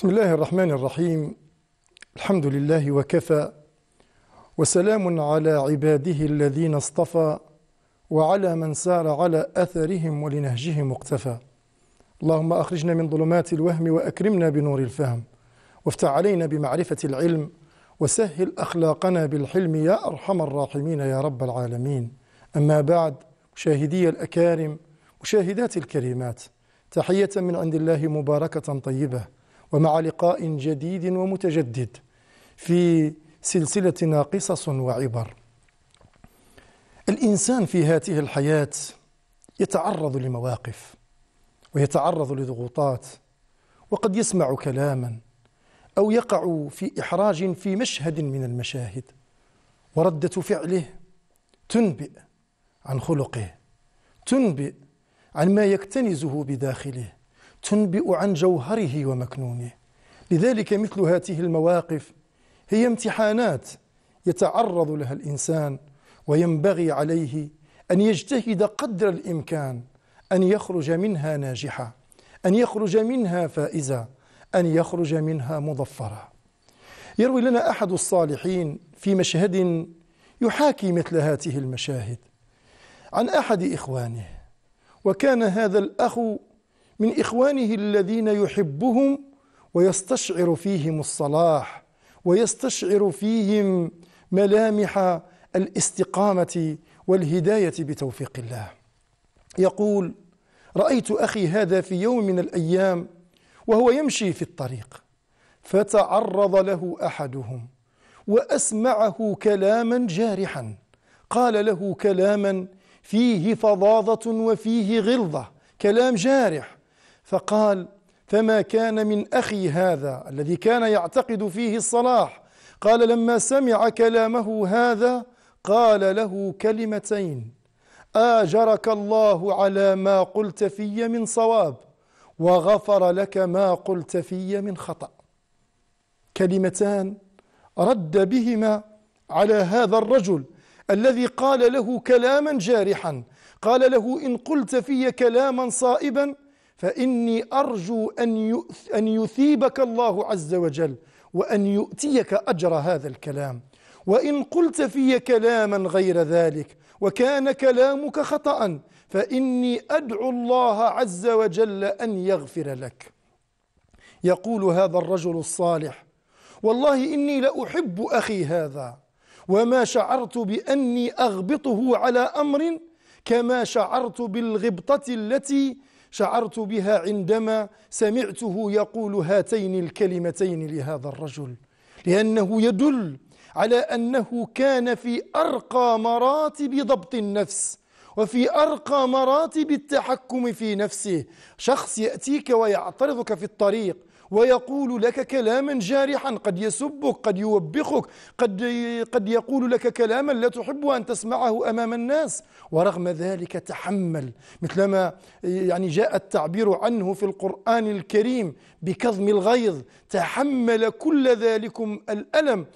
بسم الله الرحمن الرحيم. الحمد لله وكفى وسلام على عباده الذين اصطفى وعلى من سار على أثرهم ولنهجهم اقتفى. اللهم أخرجنا من ظلمات الوهم وأكرمنا بنور الفهم وافتح علينا بمعرفة العلم وسهل أخلاقنا بالحلم يا أرحم الراحمين يا رب العالمين. أما بعد مشاهدي الأكارم مشاهدات الكريمات تحية من عند الله مباركة طيبة. ومع لقاء جديد ومتجدد في سلسلتنا قصص وعبر. الإنسان في هذه الحياة يتعرض لمواقف ويتعرض لضغوطات وقد يسمع كلاما أو يقع في إحراج في مشهد من المشاهد وردة فعله تنبئ عن خلقه تنبئ عن ما يكتنزه بداخله. تنبئ عن جوهره ومكنونه. لذلك مثل هذه المواقف هي امتحانات يتعرض لها الإنسان وينبغي عليه أن يجتهد قدر الإمكان أن يخرج منها ناجحا أن يخرج منها فائزا أن يخرج منها مظفرا يروي لنا أحد الصالحين في مشهد يحاكي مثل هذه المشاهد عن أحد إخوانه وكان هذا الأخ من إخوانه الذين يحبهم ويستشعر فيهم الصلاح ويستشعر فيهم ملامح الاستقامة والهداية بتوفيق الله. يقول رأيت أخي هذا في يوم من الأيام وهو يمشي في الطريق فتعرض له أحدهم وأسمعه كلاما جارحا قال له كلاما فيه فظاظة وفيه غلظة كلام جارح فقال فما كان من أخي هذا الذي كان يعتقد فيه الصلاح؟ قال لما سمع كلامه هذا قال له كلمتين آجرك الله على ما قلت في من صواب وغفر لك ما قلت في من خطأ. كلمتان رد بهما على هذا الرجل الذي قال له كلاما جارحا قال له إن قلت في كلاما صائبا فإني أرجو أن أن يثيبك الله عز وجل وأن يؤتيك أجر هذا الكلام. وإن قلت في كلاما غير ذلك وكان كلامك خطأ فإني أدعو الله عز وجل أن يغفر لك. يقول هذا الرجل الصالح والله إني لأحب أخي هذا وما شعرت بأني أغبطه على أمر كما شعرت بالغبطة التي شعرت بها عندما سمعته يقول هاتين الكلمتين لهذا الرجل لأنه يدل على أنه كان في أرقى مراتب ضبط النفس وفي أرقى مراتب التحكم في نفسه. شخص يأتيك ويعترضك في الطريق ويقول لك كلاما جارحا قد يسبك قد يوبخك قد قد يقول لك كلاما لا تحب أن تسمعه أمام الناس. ورغم ذلك تحمل مثلما يعني جاء التعبير عنه في القرآن الكريم بكظم الغيظ تحمل كل ذلكم الألم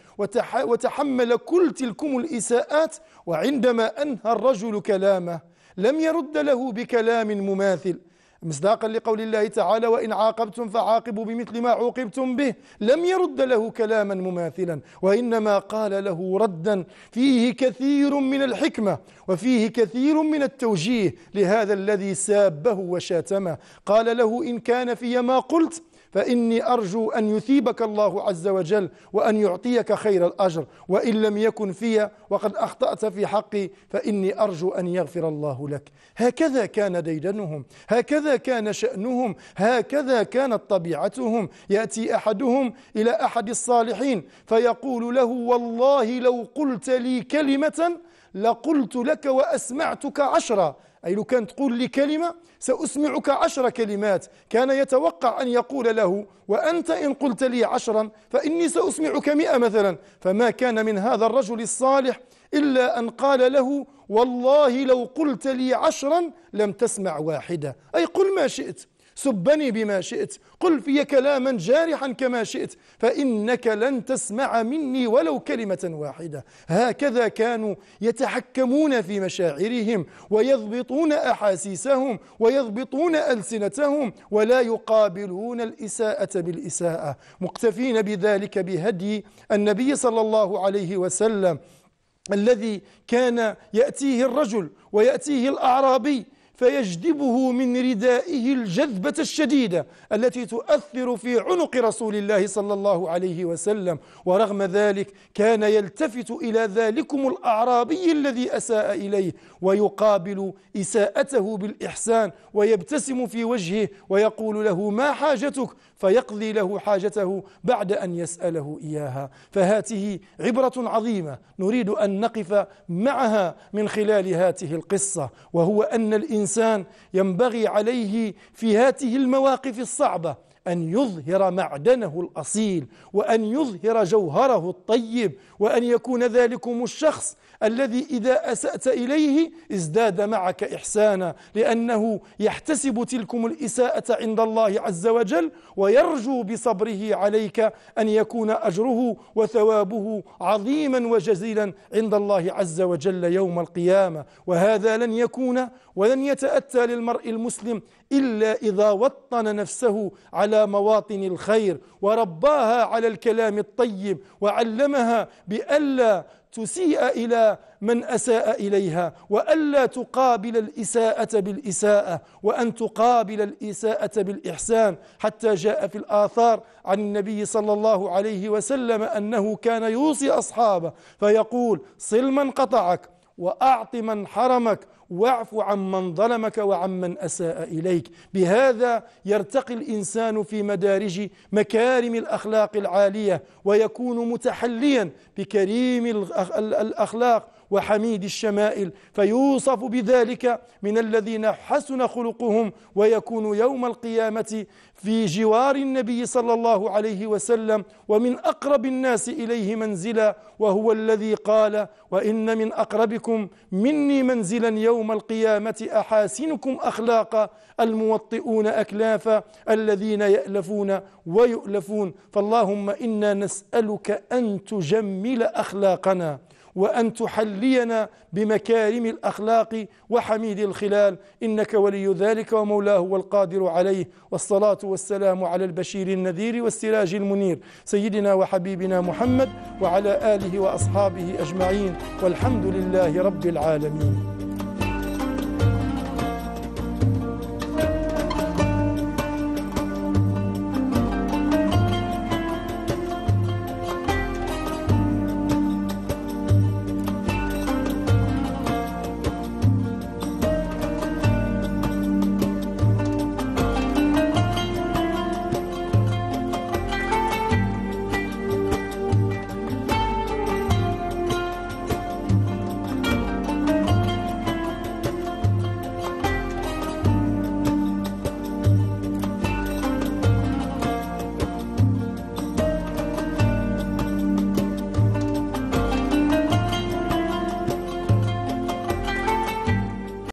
وتحمل كل تلكم الإساءات وعندما أنهى الرجل كلامه لم يرد له بكلام مماثل. مصداقا لقول الله تعالى وإن عاقبتم فعاقبوا بمثل ما عوقبتم به لم يرد له كلاما مماثلا وإنما قال له ردا. فيه كثير من الحكمة وفيه كثير من التوجيه لهذا الذي سابه وشاتمه. قال له إن كان في ما قلت فإني أرجو أن يثيبك الله عز وجل وأن يعطيك خير الأجر. وإن لم يكن في وقد أخطأت في حقي فإني أرجو أن يغفر الله لك. هكذا كان ديدنهم هكذا كان شأنهم هكذا كانت طبيعتهم. يأتي أحدهم إلى أحد الصالحين فيقول له والله لو قلت لي كلمة لقلت لك وأسمعتك عشرا. أي لو كان تقول لي كلمة سأسمعك عشر كلمات. كان يتوقع أن يقول له وأنت إن قلت لي عشرا فإني سأسمعك مئة مثلا. فما كان من هذا الرجل الصالح إلا أن قال له والله لو قلت لي عشرا لم تسمع واحدة. أي قل ما شئت. سبني بما شئت قل في كلاما جارحا كما شئت فإنك لن تسمع مني ولو كلمة واحدة. هكذا كانوا يتحكمون في مشاعرهم ويضبطون أحاسيسهم ويضبطون ألسنتهم ولا يقابلون الإساءة بالإساءة. مقتفين بذلك بهدي النبي صلى الله عليه وسلم الذي كان يأتيه الرجل ويأتيه الأعرابي فيجذبه من ردائه الجذبة الشديدة التي تؤثر في عنق رسول الله صلى الله عليه وسلم. ورغم ذلك كان يلتفت إلى ذلكم الأعرابي الذي أساء إليه ويقابل إساءته بالإحسان ويبتسم في وجهه ويقول له ما حاجتك؟ فيقضي له حاجته بعد أن يسأله إياها. فهاته عبرة عظيمة نريد أن نقف معها من خلال هاته القصة وهو أن الإنسان ينبغي عليه في هاته المواقف الصعبة أن يظهر معدنه الأصيل وأن يظهر جوهره الطيب وأن يكون ذلكم الشخص الذي إذا أسأت إليه ازداد معك إحسانا لأنه يحتسب تلكم الإساءة عند الله عز وجل ويرجو بصبره عليك أن يكون أجره وثوابه عظيما وجزيلا عند الله عز وجل يوم القيامة. وهذا لن يكون ولن يتأتى للمرء المسلم إلا إذا وطن نفسه على مواطن الخير ورباها على الكلام الطيب وعلمها بألا تسيء إلى من أساء إليها وألا تقابل الإساءة بالإساءة وأن تقابل الإساءة بالإحسان. حتى جاء في الآثار عن النبي صلى الله عليه وسلم أنه كان يوصي أصحابه فيقول صل من قطعك. وأعط من حرمك واعف عمن ظلمك وعمن أساء إليك. بهذا يرتقي الإنسان في مدارج مكارم الأخلاق العالية ويكون متحليا بكريم الأخلاق. وحميد الشمائل فيوصف بذلك من الذين حسن خلقهم ويكون يوم القيامة في جوار النبي صلى الله عليه وسلم ومن أقرب الناس إليه منزلا وهو الذي قال وإن من أقربكم مني منزلا يوم القيامة أحاسنكم أخلاقا الموطئون أكلافا الذين يألفون ويؤلفون فاللهم إنا نسألك أن تجمل أخلاقنا وأن تحلينا بمكارم الأخلاق وحميد الخلال. إنك ولي ذلك ومولاه والقادر عليه. والصلاة والسلام على البشير النذير والسراج المنير. سيدنا وحبيبنا محمد وعلى آله وأصحابه أجمعين. والحمد لله رب العالمين.